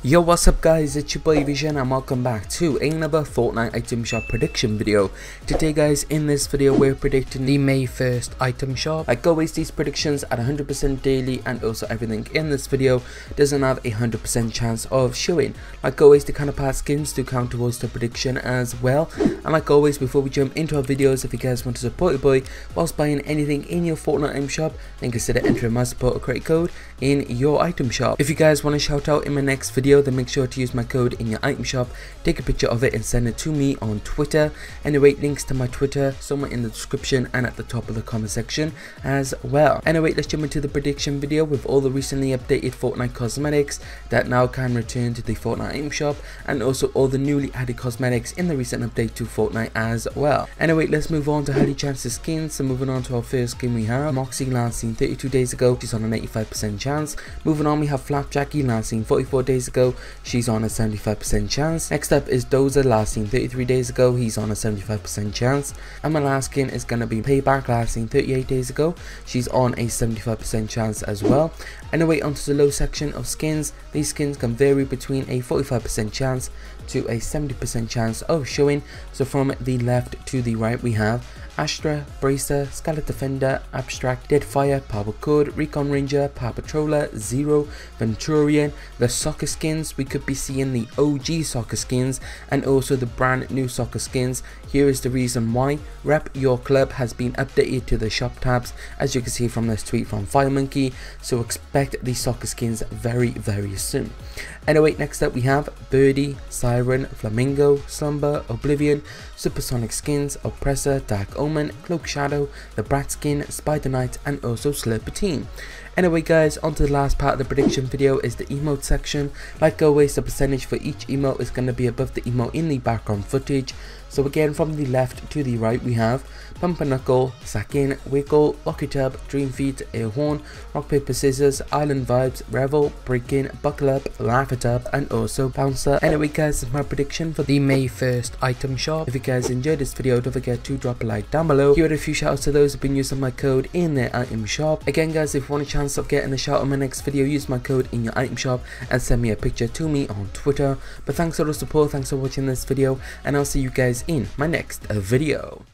Yo what's up guys it's your boy Vizion and welcome back to another Fortnite item shop prediction video. Today guys in this video we're predicting the May 1st item shop. Like always these predictions at 100% daily and also everything in this video doesn't have a 100% chance of showing. Like always the kind of past skins do count towards the prediction as well. And like always before we jump into our videos if you guys want to support your boy whilst buying anything in your Fortnite item shop then consider entering my support credit code in your item shop. If you guys want to shout out in my next video video then make sure to use my code in your item shop. Take a picture of it and send it to me on twitter. Anyway links to my twitter somewhere in the description and at the top of the comment section as well. Anyway let's jump into the prediction video with all the recently updated fortnite cosmetics that now can return to the fortnite item shop and also all the newly added cosmetics in the recent update to fortnite as well. Anyway let's move on to highly chances skins so moving on to our first skin we have moxie seen 32 days ago she's on an 85 percent chance. Moving on we have flapjackie last seen 44 days ago ago, she's on a 75% chance. Next up is Dozer, last seen 33 days ago, he's on a 75% chance. And is going to be Payback, last seen 38 days ago, she's on a 75% chance as well. Anyway, onto the low section of skins, these skins can vary between a 45% chance to a 70% chance of showing. So from the left to the right we have Astra, Bracer, Scarlet Defender, Abstract, Deadfire, Power Code, Recon Ranger, Power Patroller, Zero, Venturian, the soccer skins, we could be seeing the OG soccer skins and also the brand new soccer skins. Here is the reason why. Rep Your Club has been updated to the shop tabs as you can see from this tweet from Firemonkey. So expect these soccer skins very very soon. Anyway, next up we have Birdie, Siren, Flamingo, Slumber, Oblivion, Supersonic Skins, Oppressor, Dark Omen, Cloak Shadow, the Brat Skin, Spider Knight and also Slurpy Anyway guys, on to the last part of the prediction video is the emote section. Like always, the percentage for each emote is going to be above the emote in the background footage. So again, from the left to the right, we have Pumpernickel, Sakin, Wiggle, Lucky Tub, Dream Feet, Air Horn, Rock Paper Scissors, Island Vibes, Revel, Breaking, Buckle Up, Laugh It Up, and also Bouncer. Anyway guys, this is my prediction for the May 1st item shop. If you guys enjoyed this video, don't forget to drop a like down below. Give it a few shoutouts to those who've been using my code in their item shop. Again guys, if you want a chance of getting a shout on my next video, use my code in your item shop and send me a picture to me on Twitter. But thanks for the support, thanks for watching this video, and I'll see you guys in my next video.